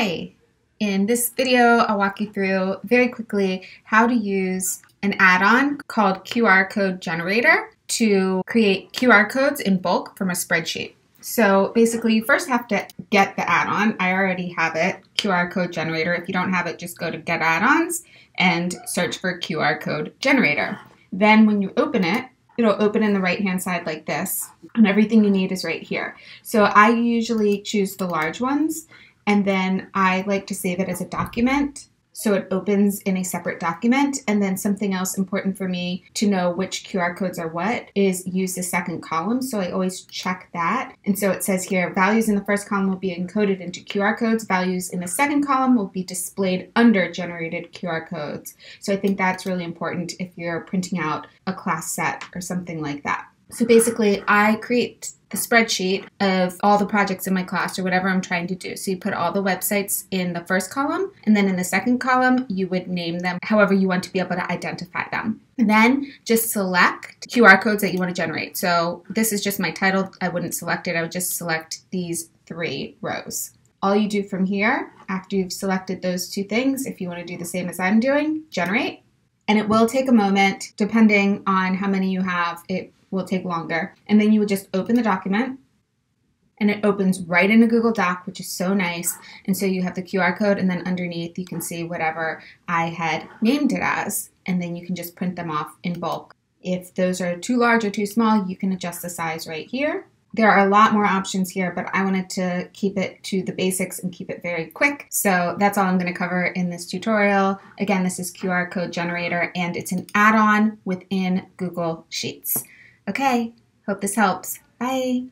Hi! In this video, I'll walk you through very quickly how to use an add-on called QR Code Generator to create QR codes in bulk from a spreadsheet. So basically, you first have to get the add-on. I already have it, QR Code Generator. If you don't have it, just go to Get Add-ons and search for QR Code Generator. Then when you open it, it'll open in the right hand side like this and everything you need is right here. So I usually choose the large ones and then I like to save it as a document. So it opens in a separate document. And then something else important for me to know which QR codes are what is use the second column. So I always check that. And so it says here values in the first column will be encoded into QR codes. Values in the second column will be displayed under generated QR codes. So I think that's really important if you're printing out a class set or something like that. So basically, I create the spreadsheet of all the projects in my class or whatever I'm trying to do. So you put all the websites in the first column, and then in the second column, you would name them however you want to be able to identify them. Then just select QR codes that you want to generate. So this is just my title. I wouldn't select it. I would just select these three rows. All you do from here, after you've selected those two things, if you want to do the same as I'm doing, generate. And it will take a moment, depending on how many you have. It will take longer. And then you would just open the document and it opens right in a Google Doc, which is so nice. And so you have the QR code, and then underneath you can see whatever I had named it as, and then you can just print them off in bulk. If those are too large or too small, you can adjust the size right here. There are a lot more options here, but I wanted to keep it to the basics and keep it very quick. So that's all I'm going to cover in this tutorial. Again, this is QR code generator and it's an add-on within Google Sheets. Okay, hope this helps. Bye.